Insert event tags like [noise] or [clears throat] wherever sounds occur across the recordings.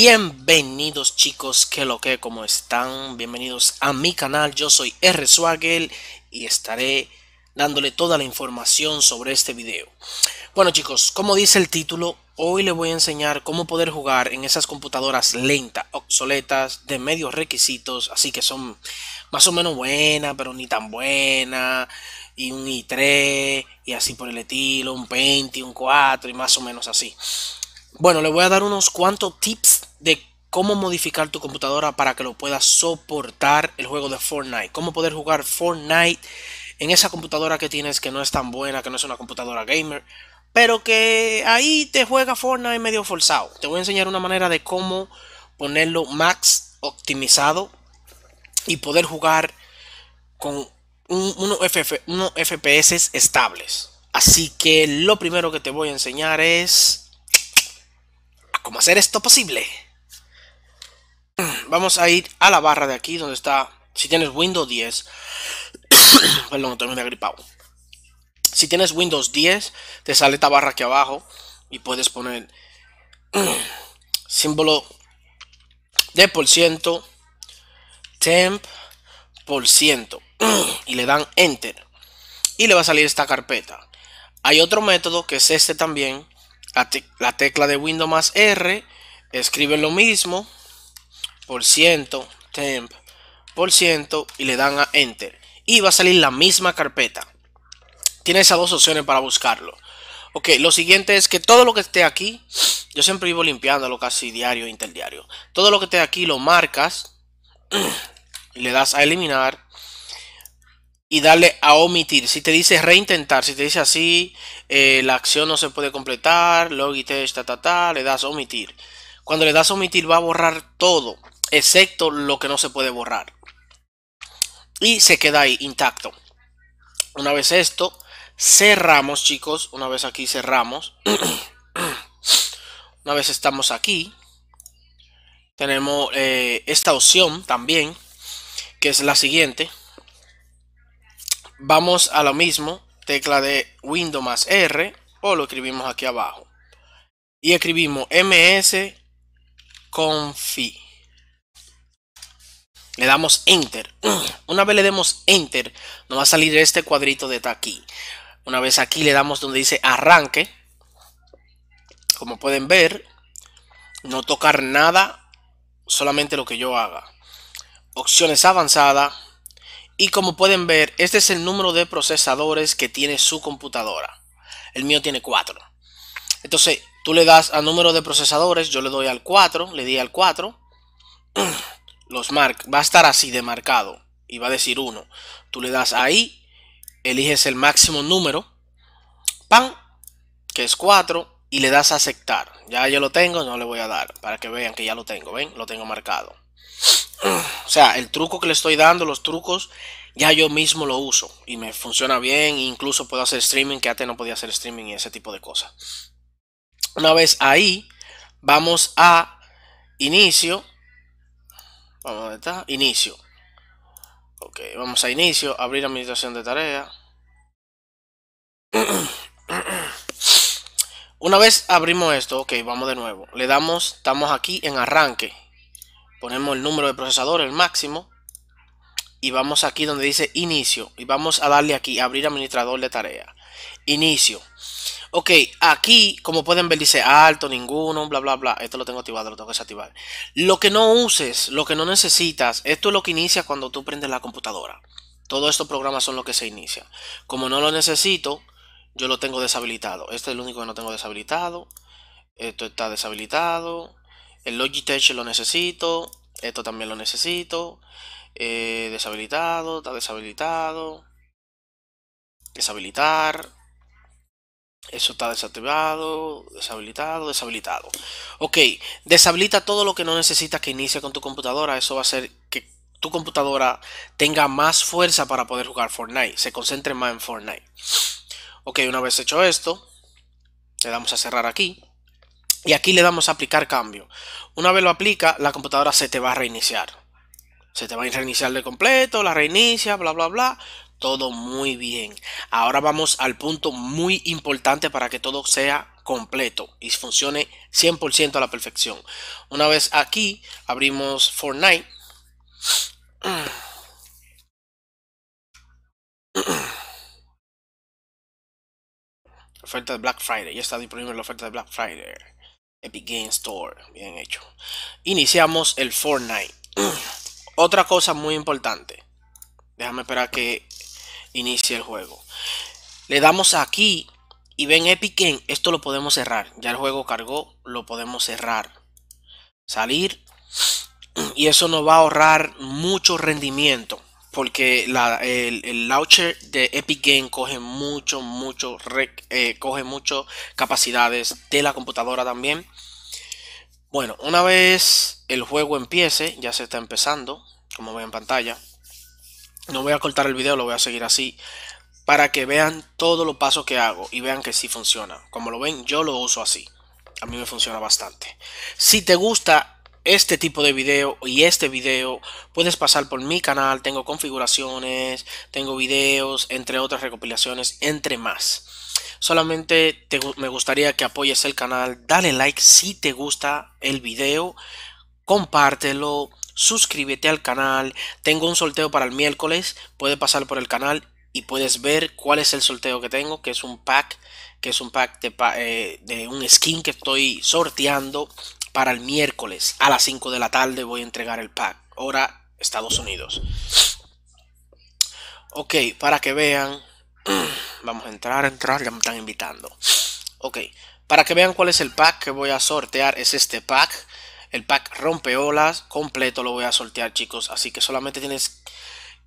Bienvenidos chicos, que lo que, como están? Bienvenidos a mi canal, yo soy R Swagel y estaré dándole toda la información sobre este video. Bueno chicos, como dice el título, hoy les voy a enseñar cómo poder jugar en esas computadoras lentas, obsoletas, de medios requisitos, así que son más o menos buenas, pero ni tan buenas, y un i3, y así por el estilo, un 20, un 4, y más o menos así. Bueno, le voy a dar unos cuantos tips de cómo modificar tu computadora para que lo puedas soportar el juego de Fortnite. Cómo poder jugar Fortnite en esa computadora que tienes que no es tan buena, que no es una computadora gamer, pero que ahí te juega Fortnite medio forzado. Te voy a enseñar una manera de cómo ponerlo max optimizado y poder jugar con unos, unos FPS estables. Así que lo primero que te voy a enseñar es cómo hacer esto posible. [clears throat] Vamos a ir a la barra de aquí donde está, si tienes Windows 10, [coughs] perdón, estoy muy agripado. Si tienes Windows 10, te sale esta barra aquí abajo y puedes poner [clears throat] símbolo de por ciento, temp por ciento [clears throat] y le dan enter y le va a salir esta carpeta. Hay otro método que es este también la, tecla de Windows más R, escriben lo mismo, por ciento, temp, por ciento, y le dan a Enter. Y va a salir la misma carpeta. Tiene esas dos opciones para buscarlo. Ok, lo siguiente es que todo lo que esté aquí, yo siempre vivo limpiándolo casi diario, interdiario. Todo lo que esté aquí lo marcas [clears throat] y le das a eliminar y darle a omitir. Si te dice reintentar, si te dice así, eh, la acción no se puede completar, logitech, ta, ta, ta, le das omitir. Cuando le das omitir va a borrar todo, excepto lo que no se puede borrar. Y se queda ahí intacto. Una vez esto, cerramos chicos, una vez aquí cerramos. [clears throat] una vez estamos aquí, tenemos eh, esta opción también, que es la siguiente vamos a lo mismo, tecla de Windows más R, o lo escribimos aquí abajo. Y escribimos ms confi. Le damos enter. [clears throat] Una vez le demos enter, nos va a salir este cuadrito de aquí. Una vez aquí le damos donde dice arranque. Como pueden ver, no tocar nada, solamente lo que yo haga. Opciones avanzadas y como pueden ver, este es el número de procesadores que tiene su computadora. El mío tiene 4. Entonces, tú le das al número de procesadores, yo le doy al 4, le di al 4. [clears throat] Los mark, va a estar así de marcado y va a decir 1. Tú le das ahí, eliges el máximo número, pan, que es 4, y le das a aceptar. Ya yo lo tengo, no le voy a dar, para que vean que ya lo tengo, ¿ven? Lo tengo marcado. [clears throat] O sea, el truco que le estoy dando, los trucos, ya yo mismo lo uso y me funciona bien. Incluso puedo hacer streaming, que antes no podía hacer streaming y ese tipo de cosas. Una vez ahí, vamos a inicio. Vamos a inicio. Ok, vamos a inicio, abrir administración de tarea. Una vez abrimos esto, ok, vamos de nuevo. Le damos, estamos aquí en arranque ponemos el número de procesador, el máximo, y vamos aquí donde dice inicio, y vamos a darle aquí, abrir administrador de tarea, inicio. Ok, aquí, como pueden ver, dice alto, ninguno, bla, bla, bla. Esto lo tengo activado, lo tengo que desactivar. Lo que no uses, lo que no necesitas, esto es lo que inicia cuando tú prendes la computadora. Todos estos programas son lo que se inicia. Como no lo necesito, yo lo tengo deshabilitado. Este es el único que no tengo deshabilitado. Esto está deshabilitado. El Logitech lo necesito. Esto también lo necesito. Eh, deshabilitado. Está deshabilitado. Deshabilitar. Eso está desactivado, deshabilitado, deshabilitado. Ok, deshabilita todo lo que no necesitas que inicie con tu computadora. Eso va a hacer que tu computadora tenga más fuerza para poder jugar Fortnite. Se concentre más en Fortnite. Ok, una vez hecho esto, le damos a cerrar aquí. Y aquí le damos a aplicar cambio. Una vez lo aplica, la computadora se te va a reiniciar. Se te va a reiniciar de completo, la reinicia, bla, bla, bla. Todo muy bien. Ahora vamos al punto muy importante para que todo sea completo y funcione 100% a la perfección. Una vez aquí abrimos Fortnite. Oferta de Black Friday. Ya está disponible la oferta de Black Friday. Epic Game Store. Bien hecho. Iniciamos el Fortnite. [clears throat] Otra cosa muy importante. Déjame esperar que inicie el juego. Le damos aquí y ven Epic Game. Esto lo podemos cerrar. Ya el juego cargó. Lo podemos cerrar. Salir. [clears throat] Y eso nos va a ahorrar mucho rendimiento porque el, launcher de Epic Game coge mucho, mucho, eh, coge mucho capacidades de la computadora también. Bueno, una vez el juego empiece, ya se está empezando, como ven en pantalla. No voy a cortar el video, lo voy a seguir así para que vean todos los pasos que hago y vean que sí funciona. Como lo ven, yo lo uso así. A mí me funciona bastante. Si te gusta este tipo de video y este video puedes pasar por mi canal tengo configuraciones tengo videos entre otras recopilaciones entre más. Solamente me gustaría que apoyes el canal dale like si te gusta el video compártelo suscríbete al canal. Tengo un sorteo para el miércoles puedes pasar por el canal y puedes ver cuál es el sorteo que tengo que es un pack que es un pack de, eh, de un skin que estoy sorteando para el miércoles a las 5 de la tarde voy a entregar el pack. Hora Estados Unidos. Ok, para que vean. [clears throat] Vamos a entrar, entrar, ya me están invitando. Ok, para que vean cuál es el pack que voy a sortear, es este pack. El pack rompeolas completo lo voy a sortear, chicos. Así que solamente tienes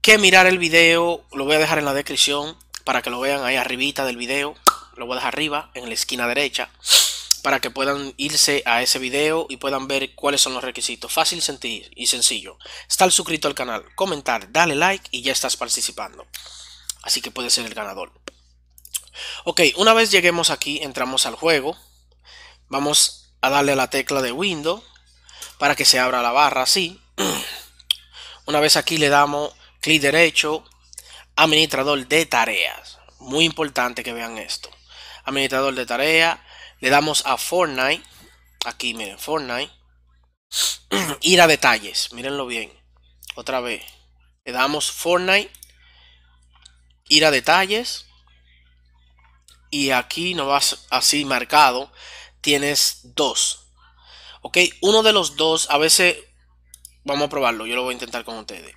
que mirar el video. Lo voy a dejar en la descripción para que lo vean ahí arribita del video. Lo voy a dejar arriba, en la esquina derecha para que puedan irse a ese video y puedan ver cuáles son los requisitos. Fácil y sencillo. Estar suscrito al canal, comentar, dale like y ya estás participando. Así que puedes ser el ganador. Ok, una vez lleguemos aquí, entramos al juego. Vamos a darle a la tecla de Windows para que se abra la barra así. [clears throat] Una vez aquí le damos clic derecho, administrador de tareas. Muy importante que vean esto. Administrador de tareas le damos a Fortnite. Aquí, miren, Fortnite. [clears throat] Ir a detalles, mírenlo bien. Otra vez. Le damos Fortnite. Ir a detalles. Y aquí no vas así marcado. Tienes dos. Ok, uno de los dos, a veces vamos a probarlo. Yo lo voy a intentar con ustedes.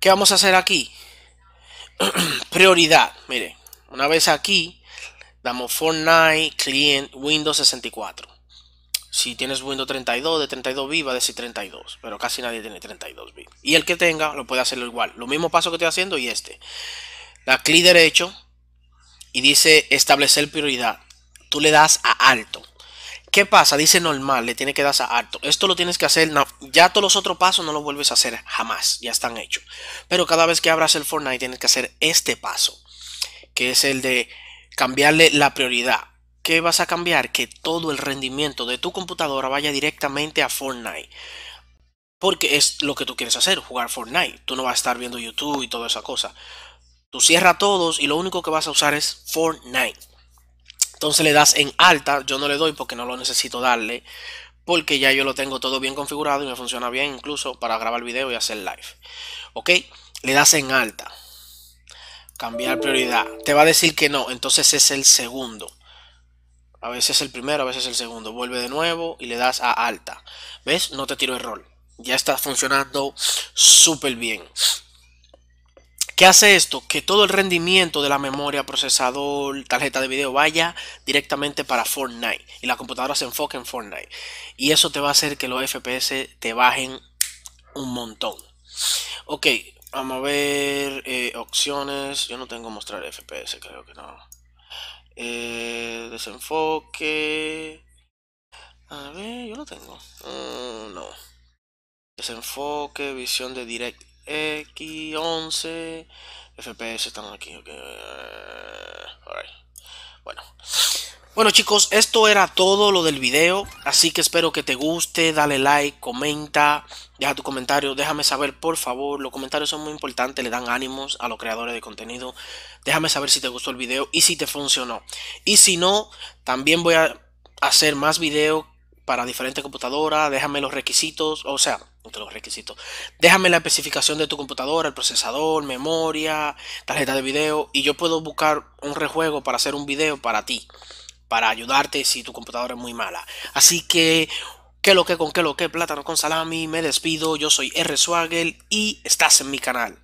¿Qué vamos a hacer aquí? [clears throat] Prioridad. Miren, una vez aquí damos Fortnite Client Windows 64. Si tienes Windows 32 de 32 bits va a decir 32, pero casi nadie tiene 32 bits. Y el que tenga lo puede hacerlo igual. Lo mismo paso que estoy haciendo y este. Da clic derecho y dice establecer prioridad. Tú le das a alto. ¿Qué pasa? Dice normal, le tiene que dar a alto. Esto lo tienes que hacer, ya todos los otros pasos no lo vuelves a hacer jamás, ya están hechos. Pero cada vez que abras el Fortnite tienes que hacer este paso, que es el de cambiarle la prioridad. ¿Qué vas a cambiar? Que todo el rendimiento de tu computadora vaya directamente a Fortnite. Porque es lo que tú quieres hacer, jugar Fortnite. Tú no vas a estar viendo YouTube y toda esa cosa. Tú cierras todos y lo único que vas a usar es Fortnite. Entonces le das en alta. Yo no le doy porque no lo necesito darle. Porque ya yo lo tengo todo bien configurado y me funciona bien incluso para grabar video y hacer live. ¿Ok? Le das en alta. Cambiar prioridad. Te va a decir que no, entonces es el segundo. A veces el primero, a veces el segundo. Vuelve de nuevo y le das a alta. ¿Ves? No te tiro error. Ya está funcionando súper bien. ¿Qué hace esto? Que todo el rendimiento de la memoria, procesador, tarjeta de video vaya directamente para Fortnite. Y la computadora se enfoque en Fortnite. Y eso te va a hacer que los FPS te bajen un montón. Ok, Vamos a ver eh, opciones. Yo no tengo mostrar FPS, creo que no. Eh, desenfoque. A ver, yo lo tengo. Mm, no. Desenfoque, visión de DirectX 11. FPS están aquí. Okay. Bueno. Bueno chicos, esto era todo lo del video, así que espero que te guste, dale like, comenta, deja tu comentario, déjame saber por favor, los comentarios son muy importantes, le dan ánimos a los creadores de contenido, déjame saber si te gustó el video y si te funcionó. Y si no, también voy a hacer más videos para diferentes computadoras, déjame los requisitos, o sea, entre los requisitos, déjame la especificación de tu computadora, el procesador, memoria, tarjeta de video y yo puedo buscar un rejuego para hacer un video para ti, para ayudarte si tu computadora es muy mala. Así que, que lo que con que lo que, plátano con salami, me despido, yo soy R Swagel y estás en mi canal.